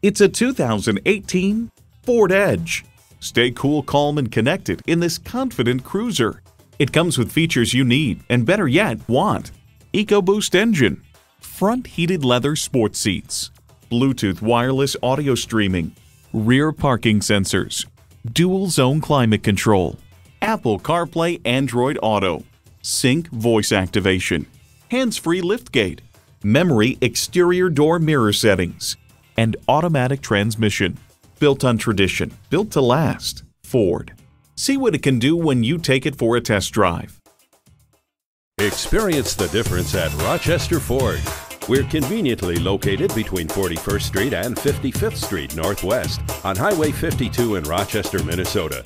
It's a 2018 Ford Edge. Stay cool, calm, and connected in this confident cruiser. It comes with features you need and better yet, want. EcoBoost engine, front heated leather sports seats, Bluetooth wireless audio streaming, rear parking sensors, dual zone climate control, Apple CarPlay Android Auto, sync voice activation, hands-free liftgate, memory exterior door mirror settings, and automatic transmission. Built on tradition, built to last. Ford. See what it can do when you take it for a test drive. Experience the difference at Rochester Ford. We're conveniently located between 41st Street and 55th Street Northwest on Highway 52 in Rochester, Minnesota.